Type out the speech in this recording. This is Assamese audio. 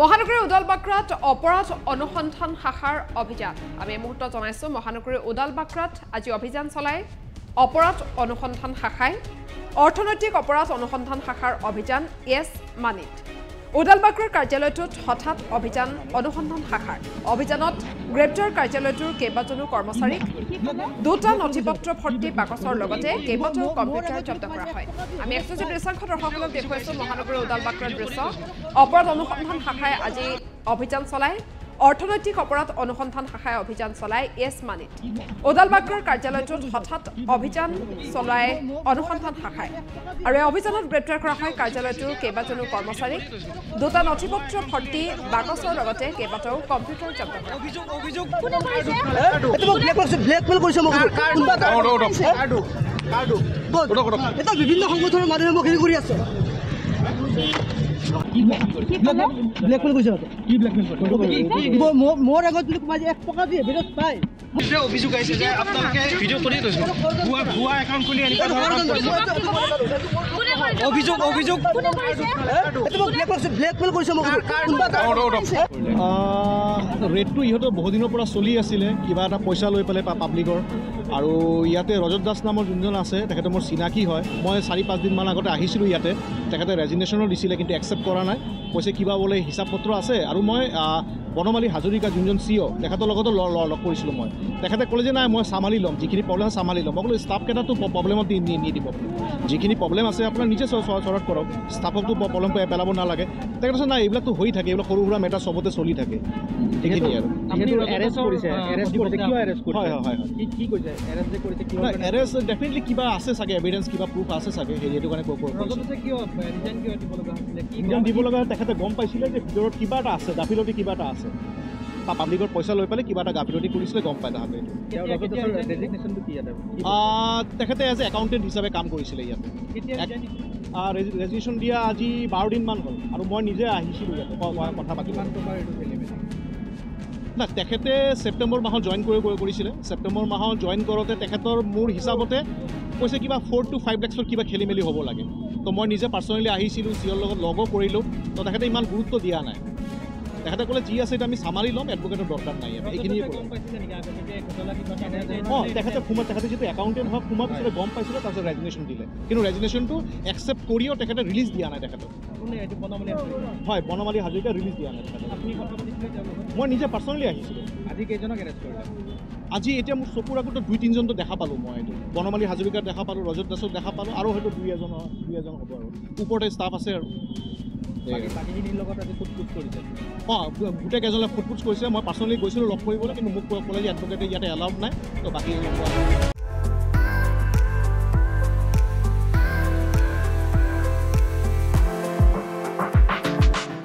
মহানগৰীৰ ওদালবাক্ৰাত অপৰাধ অনুসন্ধান শাখাৰ অভিযান। আমি এই মুহূৰ্তত জনাইছোঁ মহানগৰীৰ ওদালবাক্ৰাত আজি অভিযান চলাই অপৰাধ অনুসন্ধান শাখাই অৰ্থনৈতিক অপৰাধ অনুসন্ধান শাখাৰ অভিযান য়েছ মানিত। ওদালবাক্ৰৰ কাৰ্যালয়টোত হঠাৎ অভিযান অনুসন্ধান শাখাৰ। অভিযানত গ্ৰেপ্তাৰ কাৰ্যালয়টোৰ কেইবাজনো কৰ্মচাৰীক দুটা নথিপত্ৰ ভৰ্তি বাকচৰ লগতে কেইবাটাও কম্পিউটাৰ জব্দ কৰা হয়। আমি এক্সক্লুচিভ দৃশ্যাংশ দৰ্শকসকলক দেখুৱাইছোঁ মহানগৰীৰ ওদালবাক্ৰৰ দৃশ্য। অপৰাধ অনুসন্ধান শাখাই আজি অভিযান চলাই অৰ্থনৈতিক অপৰাধ অনুসন্ধান শাখাই অভিযান চলাই য়েছ মানিত। ওদালবাক্ৰৰ কাৰ্যালয়টোত হঠাৎ অভিযান চলাই অনুসন্ধান শাখাই। আৰু এই অভিযানত গ্ৰেপ্তাৰ কৰা হয় কাৰ্যালয়টোৰ কেইবাজনো কৰ্মচাৰীক দুটা নথিপত্ৰ ভৰ্তি বাকচৰ লগতে কেইবাটাও কম্পিউটাৰ জব্দ কৰা। বিভিন্ন সংগঠনৰ মানুহে মোক হেৰি কৰি আছে। ব্লেকমেইল কৰিছে সিহঁতে। মোৰ- আগত কোনোবাই এক টকা দিয়ে পায় অভিযোগ আহিছে যে আপোনালোকে ভিডিঅ' কৰি থৈছে ভুৱা ভুৱা একাউণ্ট খুলি এনেকুৱা ধৰণৰ কাম কৰিছে। অভিযোগ অভিযোগ। ৰেটটো ইহঁতৰ বহুদিনৰ পৰা চলি আছিলে কিবা এটা পইচা লৈ পেলাই পা- পাব্লিকৰ আৰু ইয়াতে ৰজত দাস নামৰ যোনজন আছে তেখেতে মোৰ চিনাকি হয়। মই চাৰি পাঁচদিনমান আগতে আহিছিলোঁ ইয়াতে। তেখেতে ৰেজিগনেশ্যনো দিছিলে কিন্তু একচেপ্ট কৰা নাই। কৈছে কিবা বোলে হিচাপ পত্ৰ আছে। আৰু মই বনমালী হাজৰিকা যোনজন চি অ' তেখেতৰ লগতো লগ কৰিছিলোঁ মই। তেখেতে ক'লে যে নাই মই চামালি ল'ম যিখিনি প্ৰব্লেম আছে চামালি ল'ম। মই ক'লো ষ্টাফকেইটাতো প্ৰব্লেমত নিদিব যিখিনি প্ৰব্লেম আছে আপোনাৰ নিজে চৰ্ট কৰক। ষ্টাফকতো প্ৰব্লেম পেলাব নালাগে। তেখেতে কৈছে নাই এইবিলাকতো হৈ থাকে এইবিলাক সৰু সুৰা মেটাৰ চবতে চলি থাকে। সেইখিনিয়ে আৰু। হয় হয় হয় হয়। এৰেষ্ট ডেফিনেটলি কিবা আছে চাগে এভিডেঞ্চ কিবা প্ৰুফ আছে চাগে হেৰি এইটো কাৰণে কৈ- কৈ- কৈছে। ৰিজাইন দিব লগা তেখেতে গম পাইছিলে যে ভিতৰত কিবা এটা আছে গাফিলতি কিবা এটা আছে। বা পাব্লিকৰ পইচা লৈ পেলাই কিবা এটা গাফিলতি কৰিছিলে গম পায় তাহাঁতে। তেখেতে এজ এ একাউণ্টেণ্ট হিচাপে কাম কৰিছিলে ইয়াতে। ৰেজিষ্ট্ৰেশ্যন দিয়া আজি বাৰ দিনমান হ'ল আৰু মই নিজে আহিছিলোঁ ইয়াতে। কথা পাতিব না তেখেতে ছেপ্টেম্বৰ মাহত জইন কৰি কৰি- কৰিছিলে। ছেপ্টেম্বৰ মাহত জইন কৰোঁতে তেখেতৰ মোৰ হিচাপতে কৈছে কিবা ফ'ৰ টু ফাইভ লেক্সৰ কিবা খেলি মেলি হ'ব লাগে। তো মই নিজে পাৰ্চনেলি আহিছিলোঁ চিঅ'ৰ লগত লগো কৰিলোঁ। তো তেখেতে ইমান গুৰুত্ব দিয়া নাই। তেখেতে ক'লে যি আছে এইটো আমি চামাৰি ল'ম এডভকেটৰ দৰকাৰ নাই ইয়াত। এইখিনিয়ে ক'লে। অঁ তেখেতে সোমাই তেখেতে যিটো একাউণ্টেণ্ট হওক সোমোৱাৰ পিছতে গম পাইছিলে তাৰপিছত ৰেজিগনেশ্যন দিলে। কিন্তু ৰেজিগনেশ্যনটো একচেপ্ট কৰিও তেখেতে ৰিলিজ দিয়া নাই তেখেতক। হয় বনমালী হাজৰিকা ৰিলিজ দিয়া নাই তেখেতক। মই নিজে পাৰ্চনেলি আহিছিলোঁ। আজি এতিয়া মোৰ চকুৰ আগতে দুই তিনিজনটো দেখা পালোঁ মই এইটো। বনমালী হাজৰিকাক দেখা পালোঁ ৰজত দাসক দেখা পালোঁ আৰু হয়তো দুই এজন দুই এজন হ'ব আৰু। ওপৰতে ষ্টাফ আছে আৰু। অঁ গোটেই কেইজনে ফুট ফুট কৰিছে মই পাৰ্চনেলি গৈছিলোঁ লগ কৰিবলৈ কিন্তু মোক ক'লে যে এডভকেটে ইয়াতে এলাউড নাই তো বাকী